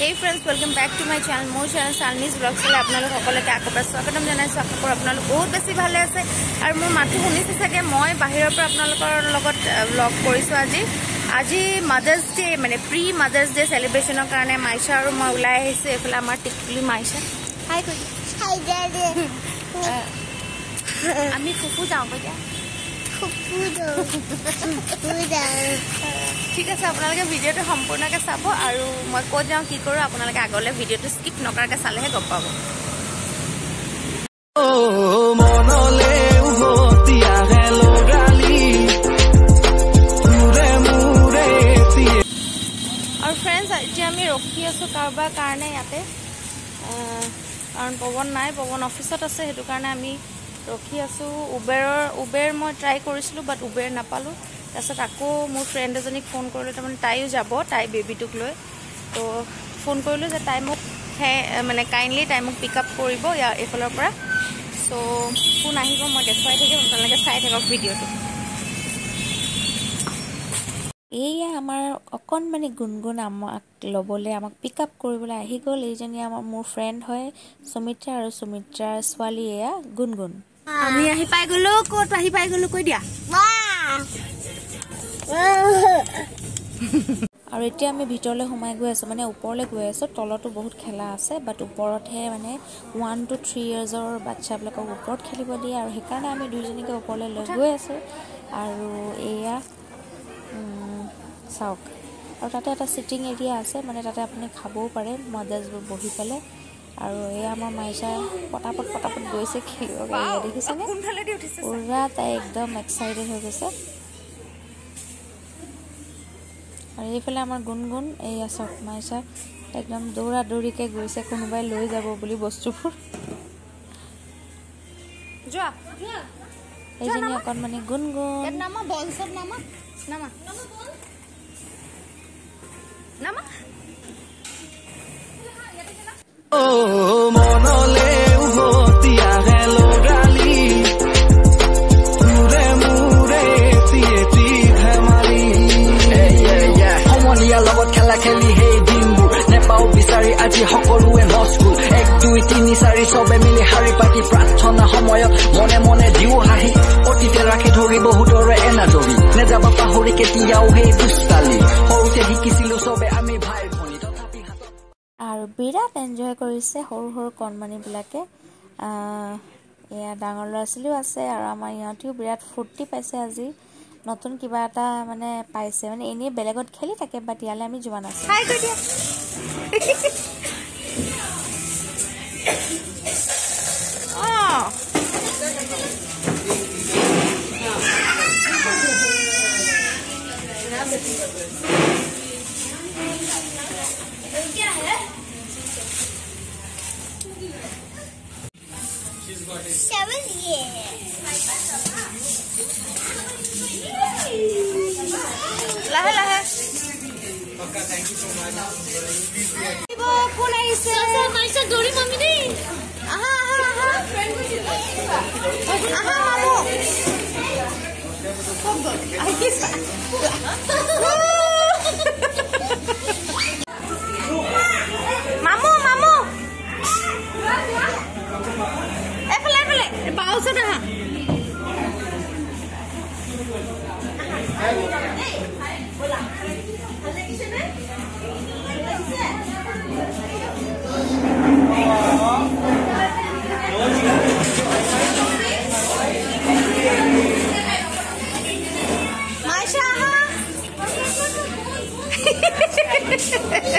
Hey friends welcome back to my channel মোৰ channel চালনিজ blog চালে আপোনালোক সকলোকে আকৌ এবাৰ স্বাগতম জনাইছোঁ আশা কৰোঁ আপোনালোক বহুত বেছি ভালে আছে। আৰু মোৰ মাতটো শুনিছে চাগে? মই বাহিৰৰ পৰা আপোনালোকৰ লগত ব্লগ কৰিছোঁ আজি। আজি মাদাৰ্ছ ডে মানে প্ৰি মাদাৰ্ছ ডে চেলিব্ৰেশ্যনৰ কাৰণে মাইছা আৰু মই ওলাই আহিছোঁ। এইফালে আমাৰ টিকলি মাইছা হাই কৈ আমি ফুফু যাওঁ এতিয়া ঠিক আছে আপোনালোকে ভিডিঅ'টো সম্পূৰ্ণকৈ চাব আৰু মই ক'ত যাওঁ কি কৰোঁ আপোনালোকে আগলৈ ভিডিঅ'টো স্কিপ নকৰাকৈ চালেহে গম পাব। আৰু ফ্ৰেণ্ডছ এতিয়া আমি ৰখি আছোঁ কাৰোবাৰ কাৰণে ইয়াতে। কাৰণ পৱন নাই পৱন অফিচত আছে সেইটো কাৰণে আমি ৰখি আছোঁ। উবেৰৰ উবেৰ মই ট্ৰাই কৰিছিলোঁ বাট উবেৰ নাপালোঁ। তাৰপিছত আকৌ মোৰ ফ্ৰেণ্ড এজনীক ফোন কৰিলোঁ তাৰমানে তাইও যাব তাই বেবীটোক লৈ। তো ফোন কৰিলোঁ যে তাই মোক হে মানে কাইণ্ডলি তাই মোক পিক আপ কৰিব ইয়াৰ এইফালৰ পৰা। চ' কোন আহিব মই দেখুৱাই থাকিম আপোনালোকে চাই থাকক ভিডিঅ'টো। এয়া আমাৰ অকণমানি গুণগুণ আমাক ল'বলৈ আমাক পিক আপ কৰিবলৈ আহি গ'ল। এইজনী আমাৰ মোৰ ফ্ৰেণ্ড হয় সুমিত্ৰা আৰু সুমিত্ৰাৰ ছোৱালী এয়া গুণগুণ। আমি আহি পাই গ'লো ক'ত আহি পাই গ'লো কৈ দিয়া। আৰু এতিয়া আমি ভিতৰলৈ সোমাই গৈ আছোঁ মানে ওপৰলৈ গৈ আছোঁ। তলতো বহুত খেলা আছে বাট ওপৰতহে মানে ওৱান টু থ্ৰী ইয়াৰ্ছৰ বাচ্ছাবিলাকক ওপৰত খেলিব দিয়ে। আৰু সেইকাৰণে আমি দুইজনীকে ওপৰলৈ লৈ গৈ আছোঁ। আৰু এয়া চাওক। আৰু তাতে এটা ছিটিং এৰিয়া আছে মানে তাতে আপুনি খাবও পাৰে মজাজবোৰ বহি পেলাই আৰু এয়া আমাৰ মাইচা পটাপট পটাপট গৈছে কাৰণে দেখিছেনে? পুৰা তাই একদম এক্সাইটেড হৈ গৈছে। আৰু এইফালে আমাৰ গুণগুণ এয়া চাওক মাইচা একদম দৌৰা দৌৰিকৈ গৈছে কোনোবাই লৈ যাব বুলি বস্তুবোৰ। যোৱা। এইজনী অকণমানি গুণগুণ। নামা আজি সকলোৱে নস্কুল এক দুই তিনি চাৰি চবে মিলি শাৰী পাতি প্ৰাৰ্থনা সময়ত মনে মনে দিও হাঁহি। অতীতে ৰাখি ধৰি বহুতৰে এনাজৰি নেযাবা পাহৰি কেতিয়াও সেই দুষ্টালি। সৰুতে শিকিছিলো চবে আমি ভাই ভনী। তথাপি আৰু বিৰাট এনজয় কৰিছে সৰু সৰু কণমানিবিলাকে। আহ, এয়া ডাঙৰ ল'ৰা ছোৱালীও আছে আৰু আমাৰ ইহঁতেও বিৰাট ফূৰ্তি পাইছে আজি। নতুন কিবা এটা মানে পাইছে। মানে এনেই বেলেগত খেলি থাকে বাট ইয়ালৈ আমি যোৱা নাছিলোঁ oh. Seven কোন আহিছে মাইছা দৌৰি মামি দেই আহা আহা আহা আহা মামু আহিছা মামু মামু এফালে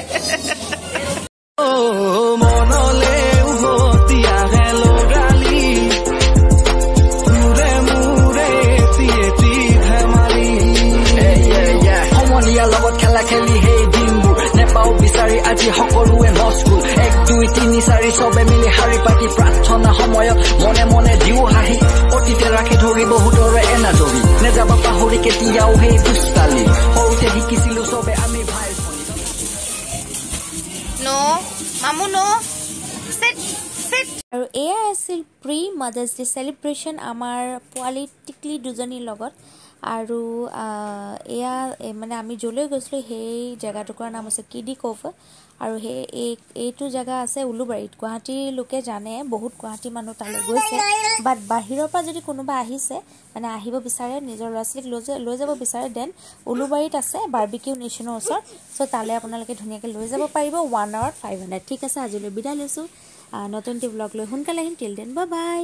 এফালে বাও সকলোৱে নস্কুল এক দুই তিনি চাৰি চবে মিলি শাৰী পাতি প্ৰাৰ্থনা সময়ত মনে মনে দিও হাঁহি অতীতে ৰাখি ধৰি বহুতৰে এনাজৰি নেযাবা পাহৰি কেতিয়াও সেই দুষ্টালি সৰুতে শিকিছিলো চবে আমি ভাই মামু নো আৰু এয়া আছিল প্ৰি মাদাৰ্ছ ডে চেলিব্ৰেশ্যন আমাৰ পোৱালি টিকলি দুজনীৰ লগত। আৰু এয়া মানে আমি য'লৈ গৈছিলোঁ সেই জেগাটুকুৰাৰ নাম হৈছে কিডি কভ আৰু সেই এই এইটো জেগা আছে উলুবাৰীত। গুৱাহাটীৰ লোকে জানে বহুত গুৱাহাটী মানুহ তালৈ গৈছে। বাট বাহিৰৰ পৰা যদি কোনোবা আহিছে মানে আহিব বিচাৰে নিজৰ ল'ৰা ছোৱালীক লৈ লৈ যাব বিচাৰে দেন উলুবাৰীত আছে বাৰ্বিকিউ নেশ্যনৰ ওচৰত। চ' তালৈ আপোনালোকে ধুনীয়াকৈ লৈ যাব পাৰিব ওৱান আৱাৰত ফাইভ হাণ্ড্ৰেড ঠিক আছে আজিলৈ বিদায় লৈছোঁ। নতুন টি ব্লগ লৈ সোনকালে আহিম। টিল দেন বা বাই